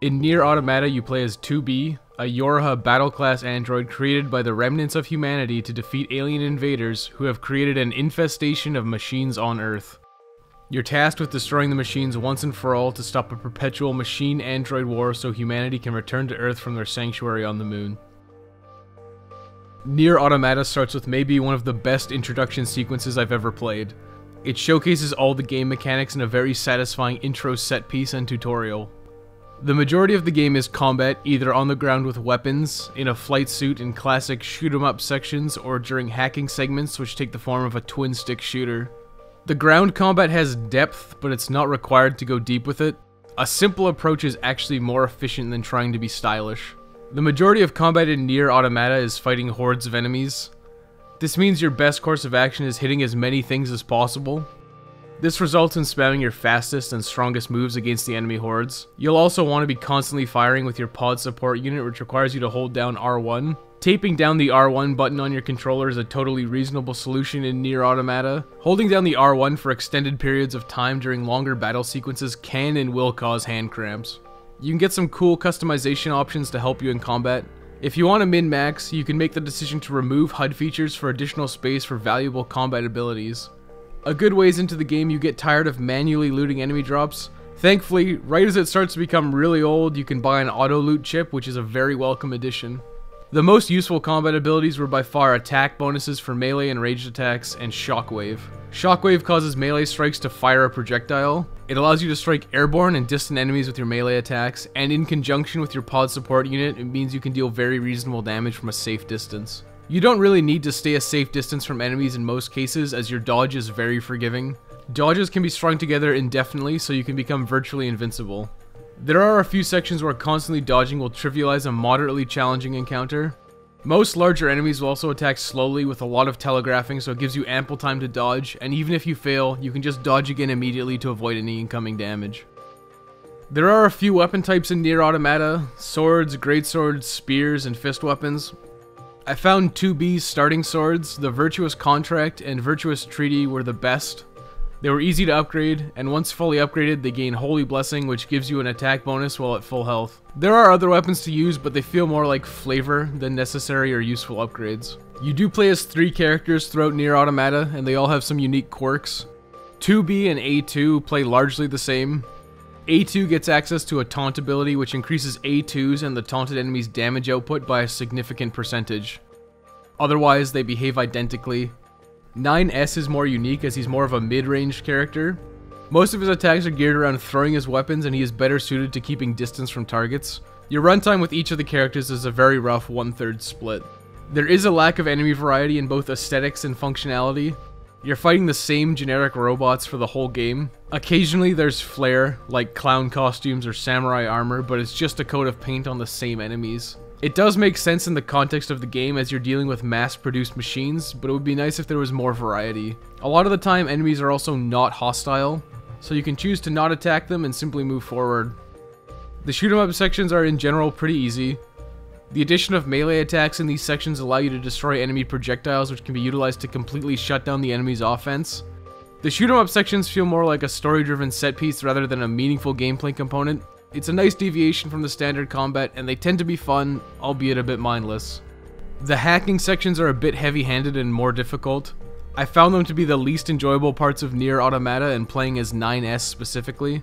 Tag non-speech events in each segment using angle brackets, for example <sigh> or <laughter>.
In Nier Automata, you play as 2B, a Yorha battle class android created by the remnants of humanity to defeat alien invaders who have created an infestation of machines on Earth. You're tasked with destroying the machines once and for all to stop a perpetual machine android war so humanity can return to Earth from their sanctuary on the moon. Nier Automata starts with maybe one of the best introduction sequences I've ever played. It showcases all the game mechanics in a very satisfying intro set piece and tutorial. The majority of the game is combat, either on the ground with weapons, in a flight suit in classic shoot 'em up sections, or during hacking segments which take the form of a twin stick shooter. The ground combat has depth, but it's not required to go deep with it. A simple approach is actually more efficient than trying to be stylish. The majority of combat in Nier Automata is fighting hordes of enemies. This means your best course of action is hitting as many things as possible, this results in spamming your fastest and strongest moves against the enemy hordes. You'll also want to be constantly firing with your pod support unit which requires you to hold down R1. Taping down the R1 button on your controller is a totally reasonable solution in Nier Automata. Holding down the R1 for extended periods of time during longer battle sequences can and will cause hand cramps. You can get some cool customization options to help you in combat. If you want to min-max, you can make the decision to remove HUD features for additional space for valuable combat abilities. A good ways into the game, you get tired of manually looting enemy drops. Thankfully, right as it starts to become really old, you can buy an auto loot chip, which is a very welcome addition. The most useful combat abilities were by far attack bonuses for melee and ranged attacks, and Shockwave. Shockwave causes melee strikes to fire a projectile. It allows you to strike airborne and distant enemies with your melee attacks, and in conjunction with your pod support unit, it means you can deal very reasonable damage from a safe distance. You don't really need to stay a safe distance from enemies in most cases as your dodge is very forgiving. Dodges can be strung together indefinitely so you can become virtually invincible. There are a few sections where constantly dodging will trivialize a moderately challenging encounter. Most larger enemies will also attack slowly with a lot of telegraphing so it gives you ample time to dodge, and even if you fail, you can just dodge again immediately to avoid any incoming damage. There are a few weapon types in Nier Automata, swords, greatswords, spears, and fist weapons. I found 2B's starting swords, the Virtuous Contract and Virtuous Treaty were the best. They were easy to upgrade, and once fully upgraded, they gain Holy Blessing, which gives you an attack bonus while at full health. There are other weapons to use, but they feel more like flavor than necessary or useful upgrades. You do play as three characters throughout Nier Automata, and they all have some unique quirks. 2B and A2 play largely the same, a2 gets access to a taunt ability which increases A2's and the taunted enemy's damage output by a significant percentage. Otherwise, they behave identically. 9S is more unique as he's more of a mid-range character. Most of his attacks are geared around throwing his weapons and he is better suited to keeping distance from targets. Your runtime with each of the characters is a very rough one-third split. There is a lack of enemy variety in both aesthetics and functionality, you're fighting the same generic robots for the whole game. Occasionally there's flair, like clown costumes or samurai armor, but it's just a coat of paint on the same enemies. It does make sense in the context of the game as you're dealing with mass-produced machines, but it would be nice if there was more variety. A lot of the time enemies are also not hostile, so you can choose to not attack them and simply move forward. The shoot 'em up sections are in general pretty easy, the addition of melee attacks in these sections allow you to destroy enemy projectiles which can be utilized to completely shut down the enemy's offense. The shoot 'em up sections feel more like a story-driven set piece rather than a meaningful gameplay component. It's a nice deviation from the standard combat, and they tend to be fun, albeit a bit mindless. The hacking sections are a bit heavy-handed and more difficult. I found them to be the least enjoyable parts of Nier Automata and playing as 9S specifically.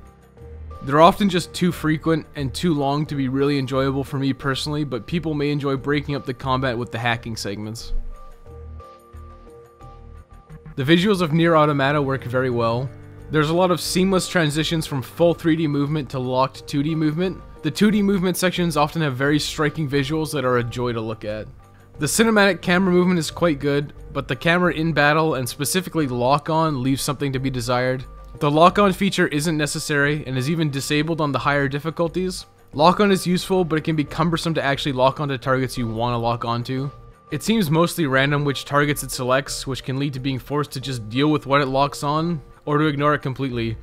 They're often just too frequent and too long to be really enjoyable for me personally, but people may enjoy breaking up the combat with the hacking segments. The visuals of Nier Automata work very well. There's a lot of seamless transitions from full 3D movement to locked 2D movement. The 2D movement sections often have very striking visuals that are a joy to look at. The cinematic camera movement is quite good, but the camera in battle and specifically lock-on leaves something to be desired. The lock-on feature isn't necessary and is even disabled on the higher difficulties. Lock-on is useful, but it can be cumbersome to actually lock onto targets you want to lock onto. It seems mostly random which targets it selects, which can lead to being forced to just deal with what it locks on, or to ignore it completely.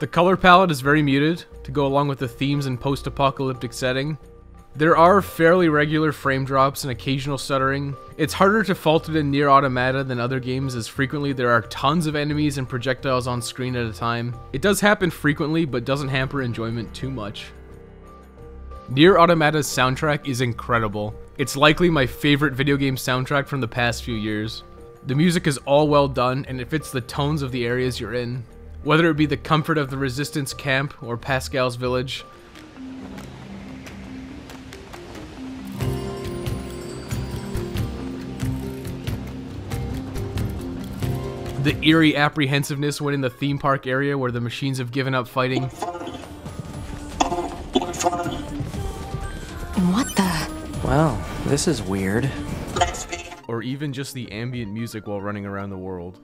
The color palette is very muted, to go along with the themes and post-apocalyptic setting. There are fairly regular frame drops and occasional stuttering. It's harder to fault it in Nier Automata than other games as frequently there are tons of enemies and projectiles on screen at a time. It does happen frequently but doesn't hamper enjoyment too much. Nier Automata's soundtrack is incredible. It's likely my favorite video game soundtrack from the past few years. The music is all well done and it fits the tones of the areas you're in. Whether it be the comfort of the Resistance camp or Pascal's village, the eerie apprehensiveness when in the theme park area where the machines have given up fighting, What the? Well, this is weird. or even just the ambient music while running around the world.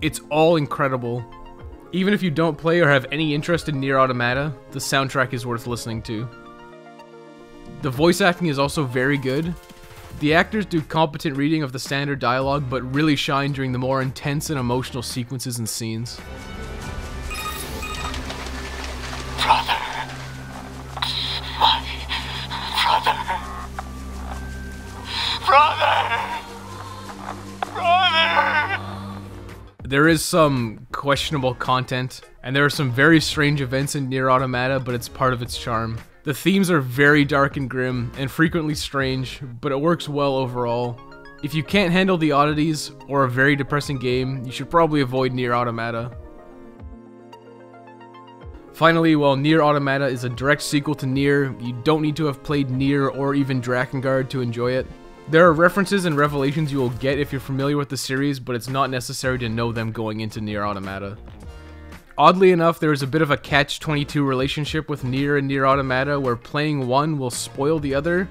It's all incredible. Even if you don't play or have any interest in Nier Automata, the soundtrack is worth listening to. The voice acting is also very good. The actors do competent reading of the standard dialogue, but really shine during the more intense and emotional sequences and scenes. There is some questionable content, and there are some very strange events in Nier Automata, but it's part of its charm. The themes are very dark and grim, and frequently strange, but it works well overall. If you can't handle the oddities, or a very depressing game, you should probably avoid Nier Automata. Finally, while Nier Automata is a direct sequel to Nier, you don't need to have played Nier or even Drakengard to enjoy it. There are references and revelations you will get if you're familiar with the series, but it's not necessary to know them going into Nier Automata. Oddly enough, there is a bit of a catch-22 relationship with Nier and Nier Automata where playing one will spoil the other.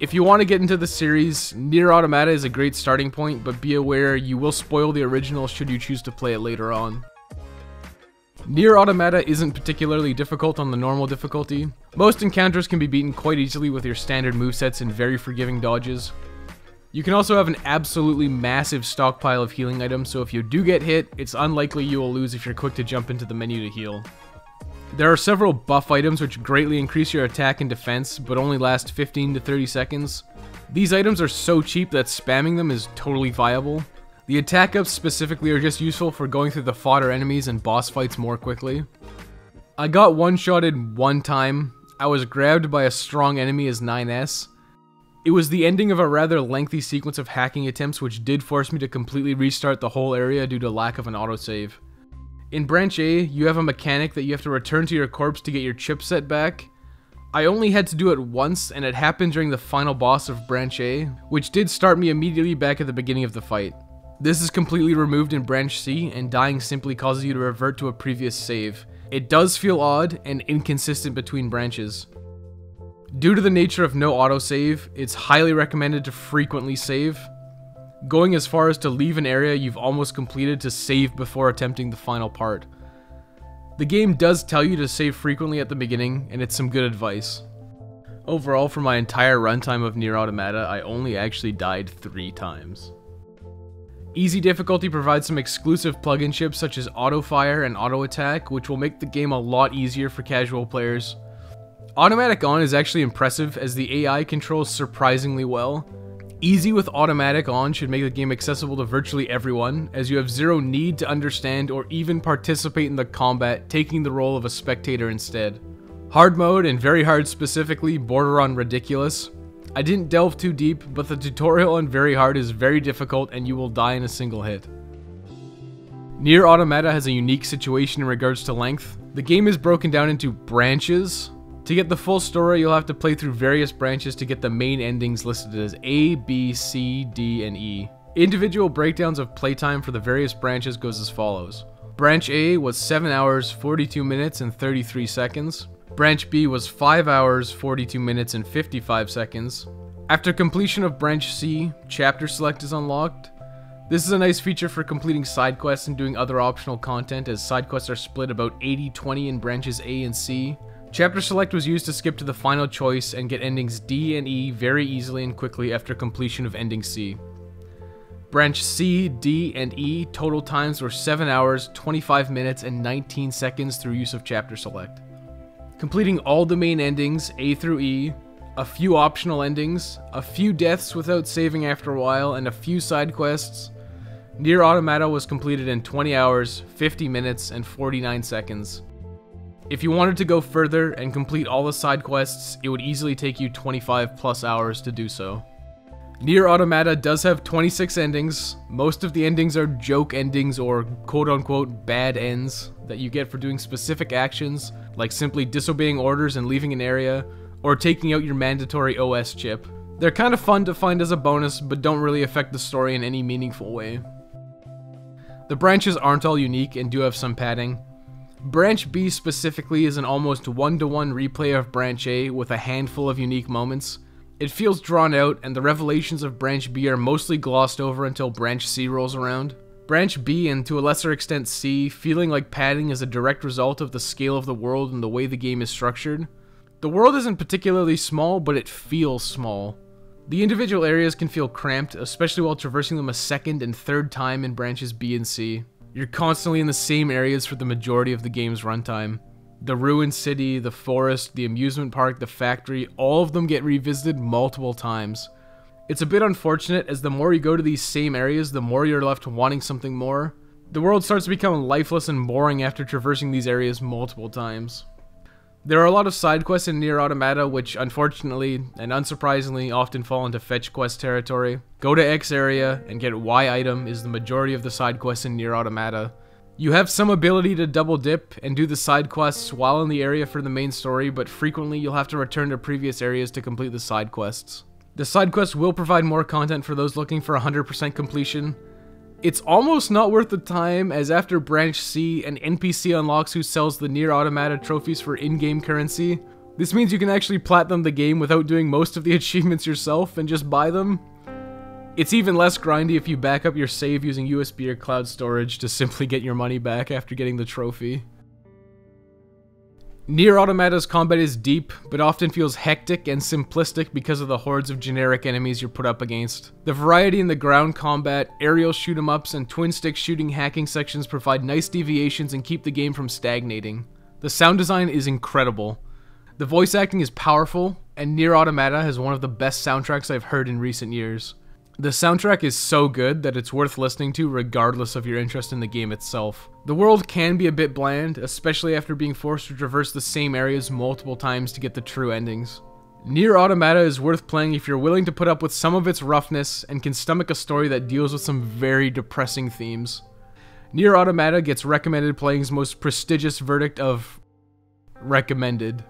If you want to get into the series, Nier Automata is a great starting point, but be aware you will spoil the original should you choose to play it later on. Nier Automata isn't particularly difficult on the normal difficulty. Most encounters can be beaten quite easily with your standard movesets and very forgiving dodges. You can also have an absolutely massive stockpile of healing items, so if you do get hit, it's unlikely you will lose if you're quick to jump into the menu to heal. There are several buff items which greatly increase your attack and defense, but only last 15 to 30 seconds. These items are so cheap that spamming them is totally viable. The attack ups specifically are just useful for going through the fodder enemies and boss fights more quickly. I got one-shotted one time. I was grabbed by a strong enemy as 9S. It was the ending of a rather lengthy sequence of hacking attempts which did force me to completely restart the whole area due to lack of an autosave. In Branch A, you have a mechanic that you have to return to your corpse to get your chipset back. I only had to do it once, and it happened during the final boss of Branch A, which did start me immediately back at the beginning of the fight. This is completely removed in Branch C, and dying simply causes you to revert to a previous save. It does feel odd and inconsistent between branches. Due to the nature of no autosave, it's highly recommended to frequently save, going as far as to leave an area you've almost completed to save before attempting the final part. The game does tell you to save frequently at the beginning, and it's some good advice. Overall, for my entire runtime of Nier Automata, I only actually died three times. Easy difficulty provides some exclusive plugin chips such as auto fire and auto attack, which will make the game a lot easier for casual players. Automatic on is actually impressive as the AI controls surprisingly well. Easy with automatic on should make the game accessible to virtually everyone, as you have zero need to understand or even participate in the combat, taking the role of a spectator instead. Hard mode and very hard specifically border on ridiculous, I didn't delve too deep, but the tutorial on Very Hard is very difficult and you will die in a single hit. Nier Automata has a unique situation in regards to length. The game is broken down into branches. To get the full story, you'll have to play through various branches to get the main endings listed as A, B, C, D, and E. Individual breakdowns of playtime for the various branches goes as follows. Branch A was 7 hours, 42 minutes, and 33 seconds. Branch B was 5 hours, 42 minutes, and 55 seconds. After completion of Branch C, Chapter Select is unlocked. This is a nice feature for completing side quests and doing other optional content, as side quests are split about 80-20 in branches A and C. Chapter Select was used to skip to the final choice and get endings D and E very easily and quickly after completion of ending C. Branch C, D, and E total times were 7 hours, 25 minutes, and 19 seconds through use of Chapter Select. Completing all the main endings, A through E, a few optional endings, a few deaths without saving after a while, and a few side quests, Nier Automata was completed in 20 hours, 50 minutes, and 49 seconds. If you wanted to go further and complete all the side quests, it would easily take you 25 plus hours to do so. Nier Automata does have 26 endings. Most of the endings are joke endings or quote unquote bad ends that you get for doing specific actions, like simply disobeying orders and leaving an area, or taking out your mandatory OS chip. They're kind of fun to find as a bonus, but don't really affect the story in any meaningful way. The branches aren't all unique and do have some padding. Branch B specifically is an almost one to one replay of Branch A with a handful of unique moments. It feels drawn out, and the revelations of Branch B are mostly glossed over until Branch C rolls around. Branch B, and to a lesser extent C, feeling like padding is a direct result of the scale of the world and the way the game is structured. The world isn't particularly small, but it feels small. The individual areas can feel cramped, especially while traversing them a second and third time in branches B and C. You're constantly in the same areas for the majority of the game's runtime. The ruined city, the forest, the amusement park, the factory, all of them get revisited multiple times. It's a bit unfortunate as the more you go to these same areas, the more you're left wanting something more. The world starts to become lifeless and boring after traversing these areas multiple times. There are a lot of side quests in Nier Automata which unfortunately and unsurprisingly often fall into fetch quest territory. Go to X area and get Y item is the majority of the side quests in Nier Automata. You have some ability to double dip and do the side quests while in the area for the main story, but frequently you'll have to return to previous areas to complete the side quests. The side quests will provide more content for those looking for 100% completion. It's almost not worth the time, as after Branch C, an NPC unlocks who sells the Nier Automata trophies for in-game currency. This means you can actually platinum the game without doing most of the <laughs> achievements yourself and just buy them. It's even less grindy if you back up your save using USB or cloud storage to simply get your money back after getting the trophy. Nier Automata's combat is deep, but often feels hectic and simplistic because of the hordes of generic enemies you're put up against. The variety in the ground combat, aerial shoot 'em ups, and twin stick shooting hacking sections provide nice deviations and keep the game from stagnating. The sound design is incredible. The voice acting is powerful, and Nier Automata has one of the best soundtracks I've heard in recent years. The soundtrack is so good that it's worth listening to regardless of your interest in the game itself. The world can be a bit bland, especially after being forced to traverse the same areas multiple times to get the true endings. Nier Automata is worth playing if you're willing to put up with some of its roughness and can stomach a story that deals with some very depressing themes. Nier Automata gets recommended playing's most prestigious verdict of recommended.